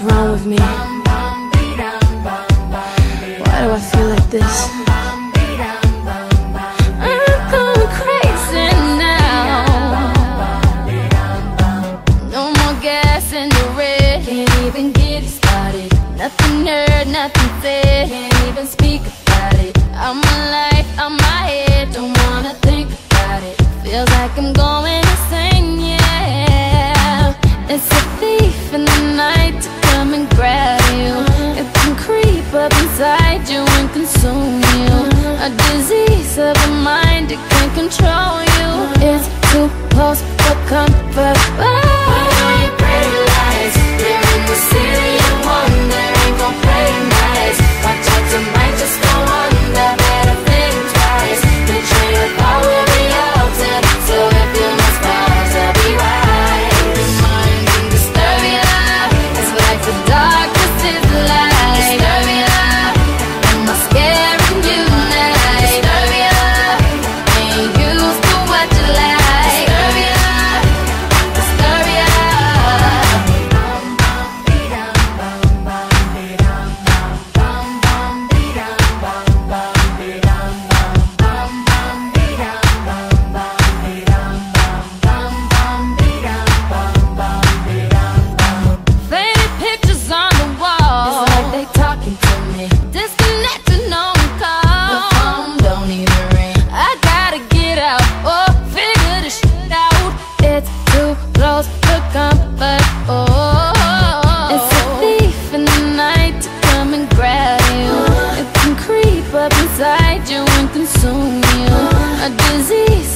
What's wrong with me? Why do I feel like this? I'm going crazy now. No more gas in the red. Can't even get started. Nothing heard, nothing said. Can't even speak about it. I'm alive, I'm my head. Don't wanna think about it. Feels like I'm going.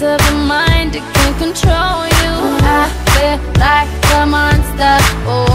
of your mind, it can control you. I feel like a monster, oh.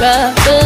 rough.